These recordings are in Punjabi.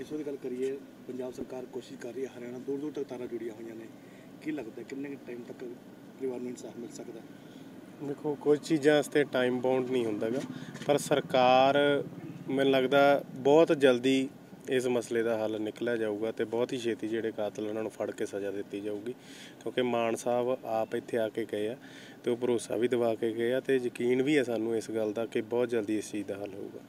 ਇਸ ਦੀ ਗੱਲ ਕਰੀਏ, ਪੰਜਾਬ ਸਰਕਾਰ ਕੋਸ਼ਿਸ਼ ਕਰ ਰਹੀ ਹੈ ਹਰਿਆਣਾ ਦੂਰ ਦੂਰ ਤੱਕ ਤਾਰਾਂ ਜੁੜੀਆਂ ਹੋਈਆਂ ਨੇ। ਕੀ ਲੱਗਦਾ ਕਿੰਨੇ ਟਾਈਮ ਤੱਕ ਪਰਿਵਾਰ ਨੂੰ ਇਨਸਾਫ ਮਿਲ ਸਕਦਾ ਦੇਖੋ ਕੁਝ ਚੀਜ਼ਾਂ ਵਾਸਤੇ ਟਾਈਮ ਬਾਉਂਡ ਨਹੀਂ ਹੁੰਦਾਗਾ ਪਰ ਸਰਕਾਰ ਮੈਨੂੰ ਲੱਗਦਾ ਬਹੁਤ ਜਲਦੀ ਇਸ ਮਸਲੇ ਦਾ ਹੱਲ ਨਿਕਲਿਆ ਜਾਊਗਾ ਤੇ ਬਹੁਤ ਹੀ ਛੇਤੀ ਜਿਹੜੇ ਕਾਤਲ ਉਹਨਾਂ ਨੂੰ ਫੜ ਕੇ ਸਜ਼ਾ ਦਿੱਤੀ ਜਾਊਗੀ। ਕਿਉਂਕਿ ਮਾਨ ਸਾਹਿਬ ਆਪ ਇੱਥੇ ਆ ਕੇ ਗਏ ਆ ਤੇ ਉਹ ਭਰੋਸਾ ਵੀ ਦਿਵਾ ਕੇ ਗਏ ਆ ਤੇ ਯਕੀਨ ਵੀ ਹੈ ਸਾਨੂੰ ਇਸ ਗੱਲ ਦਾ ਕਿ ਬਹੁਤ ਜਲਦੀ ਇਸ ਚੀਜ਼ ਦਾ ਹੱਲ ਹੋਊਗਾ।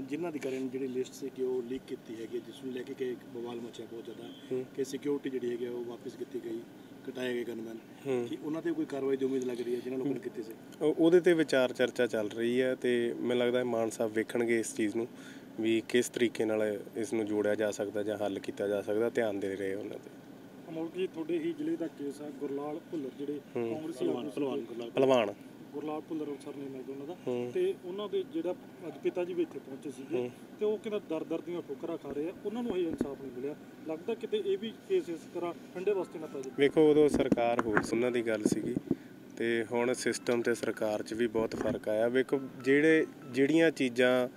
ਜਿਨ੍ਹਾਂ ਦੀ ਕਰਨ ਜਿਹੜੀ ਲਿਸਟ ਸੀ ਕਿ ਉਹ ਲੀਕ ਕੀਤੀ ਹੈਗੀ ਜਿਸ ਨੂੰ ਲੈ ਕੇ ਕਿ ਬਵਾਲ ਮਚਿਆ ਬਹੁਤ ਜ਼ਿਆਦਾ ਕਿ ਸਿਕਿਉਰਿਟੀ ਜਿਹੜੀ ਹੈਗੀ ਉਹ ਵਾਪਸ ਕੀਤੀ ਗਈ ਕਟਾਏ ਗਏ ਗਨਮੈਨ ਕਿ ਉਹਨਾਂ ਤੇ ਕੋਈ ਕਾਰਵਾਈ ਦੀ ਉਮੀਦ ਲੱਗ ਰਹੀ ਹੈ ਜਿਨ੍ਹਾਂ ਲੋਕਾਂ ਨੇ ਕੀਤੀ ਸੀ? ਉਹ- ਉਹਦੇ ਤੇ ਵਿਚਾਰ ਚਰਚਾ ਚੱਲ ਰਹੀ ਹੈ ਤੇ ਮੈਨੂੰ ਲੱਗਦਾ ਹੈ ਮਾਨ ਸਾਹਿਬ ਵੇਖਣਗੇ ਇਸ ਚੀਜ਼ ਨੂੰ ਵੀ ਕਿਸ ਤਰੀਕੇ ਨਾਲ ਇਸ ਨੂੰ ਜੋੜਿਆ ਜਾ ਸਕਦਾ ਜਾਂ ਹੱਲ ਕੀਤਾ ਜਾ ਸਕਦਾ ਧਿਆਨ ਦੇ ਰਹੇ ਉਹਨਾਂ ਤੇ। ਅਮੋਲ ਜੀ ਤੁਹਾਡੇ ਹੀ ਜ਼ਿਲ੍ਹੇ ਦਾ ਕੇਸ ਆ ਗੁਰਲਾਲ ਭੁੱਲਰ ਜਿਹੜੇ ਕਾਂਗਰਸੀ ਸੀਗੇ। ਪਹਿਲਵਾਨ ਗੁਰਲਾਲ ਭੁੱਲਰ ਸਰ ਨੇ ਮੈਂ ਉਹਨਾਂ ਦਾ। ਤੇ ਉਹਨਾਂ ਦੇ ਜਿਹੜਾ ਅੱਜ ਪਿਤਾ ਜੀ ਵੀ ਇੱਥੇ ਪਹੁੰਚੇ ਸੀਗੇ ਤੇ ਉਹ ਕਹਿੰਦਾ ਦਰ ਦਰ ਦੀਆਂ ਠੋਕਰਾਂ ਖਾ ਰਹੇ ਆ। ਉਹਨਾਂ ਨੂੰ ਇਹ ਇਨਸਾਫ ਨਹੀਂ ਮਿਲਿਆ। ਲੱਗਦਾ ਕਿਤੇ ਇਹ ਵੀ ਕੇਸ ਇਸ ਤਰ੍ਹਾਂ ਠੰਡੇ ਵਾਸਤੇ ਨਾ ਪੈ ਜਾਵੇ ਵੇਖੋ ਉਦੋਂ ਸਰਕਾਰ ਹੋਰ ਸੀ, ਉਹਨਾਂ ਦੀ ਗੱਲ ਸੀਗੀ ਤੇ ਹੁਣ ਸਿਸਟਮ ਤੇ ਸਰਕਾਰ 'ਚ ਵੀ ਬਹੁਤ ਫ਼ਰਕ ਆਇਆ। ਵੇਖੋ ਜਿਹੜੇ ਜਿਹੜੀਆਂ ਚੀਜ਼ਾਂ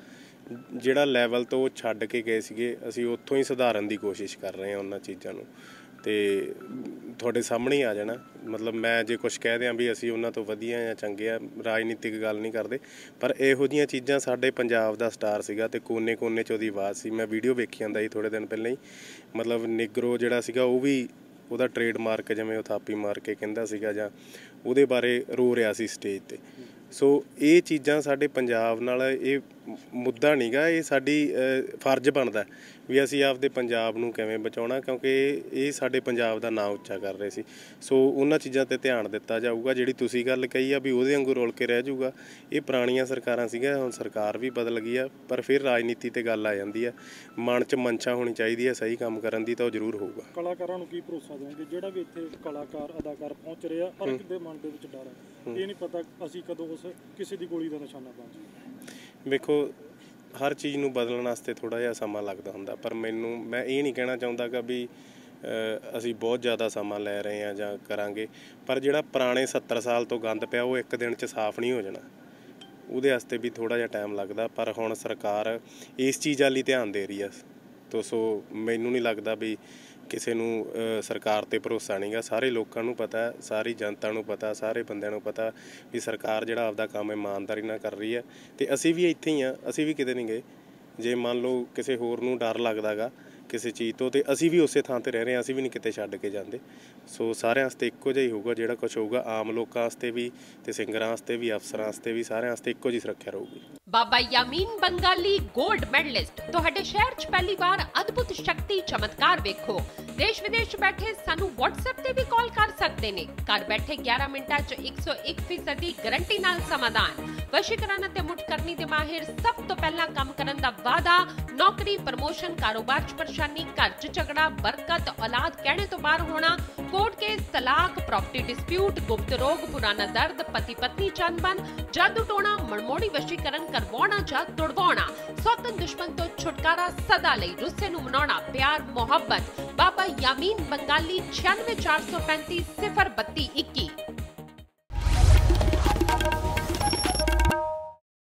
ਜਿਹੜਾ ਲੈਵਲ ਤੋਂ ਛੱਡ ਕੇ ਗਏ ਸੀਗੇ ਅਸੀਂ ਉੱਥੋਂ ਹੀ ਸੁਧਾਰਨ ਦੀ ਕੋਸ਼ਿਸ਼ ਕਰ ਰਹੇ ਹਾਂ ਉਹਨਾਂ ਚੀਜ਼ਾਂ ਨੂੰ। ਤੇ ਤੁਹਾਡੇ ਸਾਹਮਣੇ ਹੀ ਆ ਜਾਣਾ। ਮਤਲਬ ਮੈਂ ਜੇ ਕੁਝ ਕਹਿ ਦਿਆਂ ਵੀ ਅਸੀਂ ਉਹਨਾਂ ਤੋਂ ਵਧੀਆ ਜਾਂ ਚੰਗੇ ਆ, ਰਾਜਨੀਤਿਕ ਗੱਲ ਨਹੀਂ ਕਰਦੇ। ਪਰ ਇਹੋ ਜੀਆਂ ਚੀਜ਼ਾਂ ਸਾਡੇ ਪੰਜਾਬ ਦਾ ਸਟਾਰ ਸੀਗਾ ਤੇ ਕੋਨੇ-ਕੋਨੇ 'ਚ ਉਹਦੀ ਆਵਾਜ਼ ਸੀ। ਮੈਂ ਵੀਡੀਓ ਵੇਖੀ ਜਾਂਦਾ ਸੀ ਥੋੜੇ ਦਿਨ ਪਹਿਲਾਂ ਹੀ। ਮਤਲਬ ਨਿਗਰੋ ਜਿਹੜਾ ਸੀਗਾ ਉਹ ਵੀ ਉਹਦਾ ਟ੍ਰੇਡਮਾਰਕ ਜਿਵੇਂ ਉਹ ਥਾਪੀ ਮਾਰ ਕੇ ਕਹਿੰਦਾ ਸੀਗਾ ਜਾਂ ਉਹਦੇ ਬਾਰੇ ਰੋ ਰਿਹਾ ਸੀ ਸਟੇਜ ਤੇ। ਸੋ ਇਹ ਚੀਜ਼ਾਂ ਸਾਡੇ ਪੰਜਾਬ ਨਾਲ ਇਹ ਮੁੱਦਾ ਨਹੀਂਗਾ ਇਹ ਸਾਡੀ ਫਰਜ਼ ਬਣਦਾ ਵੀ ਅਸੀਂ ਆਪਦੇ ਪੰਜਾਬ ਨੂੰ ਕਿਵੇਂ ਬਚਾਉਣਾ ਕਿਉਂਕਿ ਇਹ ਸਾਡੇ ਪੰਜਾਬ ਦਾ ਨਾਂ ਉੱਚਾ ਕਰ ਰਹੇ ਸੀ। ਸੋ ਉਹਨਾਂ ਚੀਜ਼ਾਂ ਤੇ ਧਿਆਨ ਦਿੱਤਾ ਜਾਊਗਾ ਜਿਹੜੀ ਤੁਸੀਂ ਗੱਲ ਕਹੀ ਆ ਵੀ ਉਹਦੇ ਵਾਂਗੂ ਰੋਲ ਕੇ ਰਹਿ ਜਾਊਗਾ। ਇਹ ਪੁਰਾਣੀਆਂ ਸਰਕਾਰਾਂ ਸੀਗੀਆਂ ਹੁਣ ਸਰਕਾਰ ਵੀ ਬਦਲ ਗਈ ਆ ਪਰ ਫਿਰ ਰਾਜਨੀਤੀ ਤੇ ਗੱਲ ਆ ਜਾਂਦੀ ਆ। ਮਨ 'ਚ ਮਨਸ਼ਾ ਹੋਣੀ ਚਾਹੀਦੀ ਹੈ ਸਹੀ ਕੰਮ ਕਰਨ ਦੀ ਤਾਂ ਉਹ ਜ਼ਰੂਰ ਹੋਊਗਾ। ਕਲਾਕਾਰਾਂ ਨੂੰ ਕੀ ਭਰੋਸਾ ਦੇਵਾਂਗੇ ਜਿਹੜਾ ਵੀ ਇੱਥੇ ਕਲਾਕਾਰ ਅਦਾਕਾਰ ਪਹੁੰਚ ਰਿਹਾ ਹਰ ਇੱਕ ਦੇ ਮਨ ਦੇ ਵਿੱਚ ਡਰ ਹੈ। ਇਹ ਨਹੀਂ ਪਤਾ ਅਸੀਂ ਕਦੋਂ ਉਸ ਕਿਸੇ ਦੀ ਗੋਲੀ ਦਾ ਨਿਸ਼ਾਨਾ ਬਣ ਜਾਈਏ ਵੇਖੋ, ਹਰ ਚੀਜ਼ ਨੂੰ ਬਦਲਣ ਵਾਸਤੇ ਥੋੜਾ ਜਿਹਾ ਸਮਾਂ ਲੱਗਦਾ ਹੁੰਦਾ, ਪਰ ਮੈਨੂੰ, ਮੈਂ ਇਹ ਨਹੀਂ ਕਹਿਣਾ ਚਾਹੁੰਦਾ ਕਿ ਵੀ ਅਸੀਂ ਬਹੁਤ ਜ਼ਿਆਦਾ ਸਮਾਂ ਲੈ ਰਹੇ ਹਾਂ ਜਾਂ ਕਰਾਂਗੇ, ਪਰ ਜਿਹੜਾ ਪੁਰਾਣੇ 70 ਸਾਲ ਤੋਂ ਗੰਦ ਪਿਆ, ਉਹ ਇੱਕ ਦਿਨ 'ਚ ਸਾਫ਼ ਨਹੀਂ ਹੋ ਜਾਣਾ। ਉਹਦੇ ਵਾਸਤੇ ਵੀ ਥੋੜਾ ਜਿਹਾ ਟਾਈਮ ਲੱਗਦਾ, ਪਰ ਹੁਣ ਸਰਕਾਰ ਇਸ ਚੀਜ਼ ਵੱਲ ਧਿਆਨ ਦੇ ਰਹੀ ਆ। ਤੋ ਸੋ ਮੈਨੂੰ ਨਹੀਂ ਲੱਗਦਾ ਵੀ ਕਿਸੇ ਨੂੰ ਸਰਕਾਰ ਤੇ ਭਰੋਸਾ ਨਹੀਂਗਾ। ਸਾਰੇ ਲੋਕਾਂ ਨੂੰ ਪਤਾ, ਸਾਰੀ ਜਨਤਾ ਨੂੰ ਪਤਾ, ਸਾਰੇ ਬੰਦਿਆਂ ਨੂੰ ਪਤਾ ਵੀ ਸਰਕਾਰ ਜਿਹੜਾ ਆਪਦਾ ਕੰਮ ਇਮਾਨਦਾਰੀ ਨਾਲ ਕਰ ਰਹੀ ਹੈ। ਤੇ ਅਸੀਂ ਵੀ ਇੱਥੇ ਹੀ ਆ, ਅਸੀਂ ਵੀ ਕਿਤੇ ਨਹੀਂ ਗਏ। ਜੇ ਮੰਨ ਲਓ ਕਿਸੇ ਹੋਰ ਨੂੰ ਡਰ ਲੱਗਦਾਗਾ ਕਿਸੇ ਚੀਜ਼ ਤੋਂ, ਤੇ ਅਸੀਂ ਵੀ ਉਸੇ ਥਾਂ ਤੇ ਰਹਿ ਰਹੇ ਹਾਂ, ਅਸੀਂ ਵੀ ਨਹੀਂ ਕਿਤੇ ਛੱਡ ਕੇ ਜਾਂਦੇ। ਸੋ ਸਾਰਿਆਂ ਵਾਸਤੇ ਇੱਕੋ ਜਿਹਾ ਹੀ ਹੋਊਗਾ, ਜਿਹੜਾ ਕੁਝ ਹੋਊਗਾ, ਆਮ ਲੋਕਾਂ ਵਾਸਤੇ ਵੀ ਤੇ ਸਿੰਗਰਾਂ ਵਾਸਤੇ ਵੀ, ਅਫਸਰਾਂ ਵਾਸਤੇ ਵੀ, ਸਾਰਿਆਂ ਵਾਸਤੇ ਇੱਕੋ ਜਿਹੀ ਸੁਰੱਖਿਆ ਰਹੂਗੀ। ਬਾਬਾ ਯਾਮੀਨ ਬੰਗਾਲੀ 골ਡ ਮੈਡਲਿਸਟ ਤੁਹਾਡੇ ਸ਼ਹਿਰ 'ਚ ਪਹਿਲੀ ਵਾਰ ਅਦਭੁਤ ਸ਼ਕਤੀ ਚਮਤਕਾਰ ਵੇਖੋ। ਦੇਸ਼ ਵਿਦੇਸ਼ ਬੈਠੇ ਸਾਨੂੰ WhatsApp ਤੇ ਵੀ ਕਾਲ ਕਰ ਸਕਦੇ ਨੇ। ਘਰ ਬੈਠੇ 11 ਮਿੰਟਾਂ 'ਚ 101% ਦੀ ਗਾਰੰਟੀ ਨਾਲ ਸਮਾਧਾਨ। ਵਸ਼ੀਕਰਨ ਅਤੇ ਮੁੱਠ ਕਰਨੀ ਦੇ ਮਾਹਿਰ ਸਭ ਤੋਂ ਪਹਿਲਾਂ ਕੰਮ ਕਰਨ ਦਾ ਵਾਅਦਾ ਨੌਕਰੀ ਪ੍ਰਮੋਸ਼ਨ ਕਾਰੋਬਾਰ 'ਚ ਪਰੇਸ਼ਾਨੀ ਘਰ 'ਚ ਝਗੜਾ ਬਰਕਤ ਔਲਾਦ ਕਹਿਣੇ ਤੋਂ ਬਾਹਰ ਹੋਣਾ ਕੋਰਟ ਕੇਸ ਤਲਾਕ ਪ੍ਰਾਪਰਟੀ ਡਿਸਪਿਊਟ ਗੁਪਤ ਰੋਗ ਪੁਰਾਣਾ ਦਰਦ ਪਤੀ ਪਤਨੀ ਚੰਦਬਨ ਜਾਦੂ ਟੋਣਾ ਮਨਮੋੜੀ ਵਸ਼ੀਕਰਨ ਕਰਵਾਉਣਾ ਜਾਂ ਤੁੜਵਾਉਣਾ ਸੌਤਨ ਦੁਸ਼ਮਣ ਤੋਂ ਛੁਟਕਾਰਾ ਸਦਾ ਲਈ ਰੁੱਸੇ ਨੂੰ ਮਨਾਉਣਾ ਪਿਆਰ ਮੁਹੱਬਤ ਬਾਬਾ ਯਾਮੀਨ ਬੰਗਾਲੀ 96435 03221